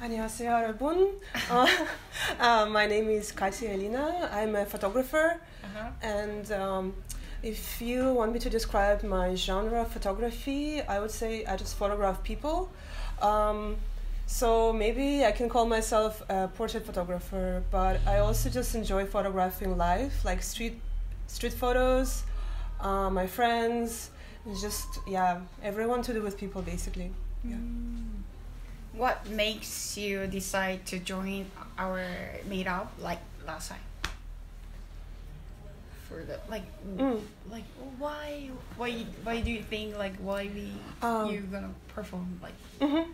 안녕하세요 여러분. uh, uh, my name is Katya Ilina. I'm a photographer. Uh-huh. And um, if you want me to describe my genre of photography, I would say I just photograph people. Um, so maybe I can call myself a portrait photographer, but I also just enjoy photographing life, like street street photos, uh, my friends, just yeah, everyone to do with people basically. Yeah. Mm. What makes you decide to join our meetup like last time? For the like, Mm. like why why why do you think like why we Um, you gonna perform like hmm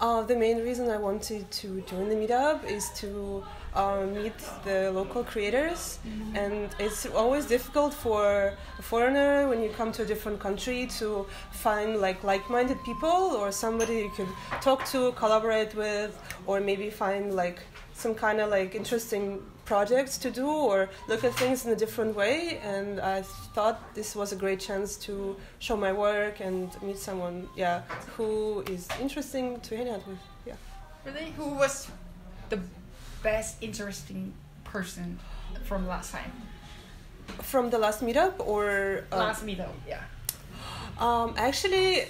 Uh, the main reason I wanted to join the meetup is to uh, meet the local creators, and it's always difficult for a foreigner when you come to a different country to find like like-minded people or somebody you could talk to, collaborate with, or maybe find like some kind of like interesting projects to do or look at things in a different way and i thought this was a great chance to show my work and meet someone yeah who is interesting to hang out with yeah. Really? Who was the best interesting person from last time? From the last meetup or uh, last meetup yeah. Um, actually,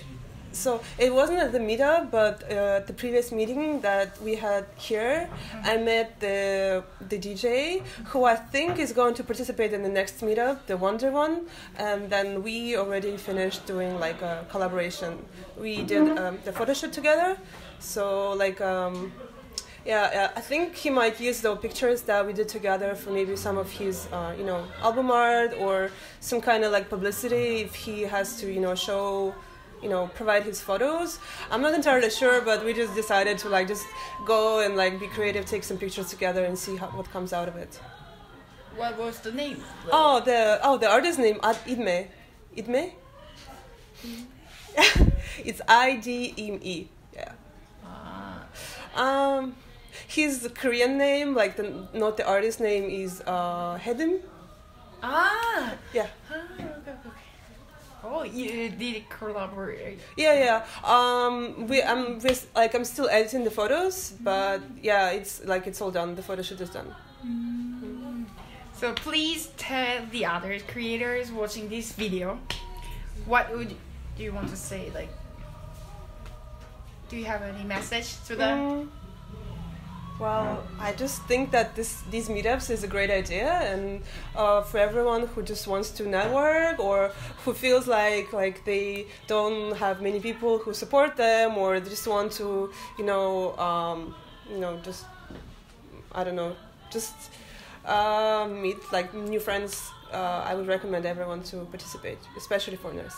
so it wasn't at the meetup, but uh, the previous meeting that we had here, I met the the DJ who I think is going to participate in the next meetup, the Wonder one, and then we already finished doing like a collaboration. We did um, the photo shoot together, so like. Um, yeah, yeah, I think he might use the pictures that we did together for maybe some of his, uh, you know, album art or some kind of like publicity if he has to, you know, show, you know, provide his photos. I'm not entirely sure, but we just decided to like just go and like be creative, take some pictures together, and see how, what comes out of it. what was the name Oh, the oh the artist name Ad Idme, Idme. it's I D M E. Yeah. Ah. Um, his Korean name, like the not the artist name, is uh Hedim. ah Yeah, Ah. Oh, you did collaborate. yeah, yeah. Um, we I'm with like I'm still editing the photos, but yeah, it's like it's all done. The photo shoot is done. So please tell the other creators watching this video, what would do you want to say? Like, do you have any message to them? Mm, well, I just think that this these meetups is a great idea, and uh, for everyone who just wants to network or who feels like like they don't have many people who support them, or they just want to, you know, um, you know, just I don't know, just uh, meet like new friends. Uh, I would recommend everyone to participate, especially foreigners.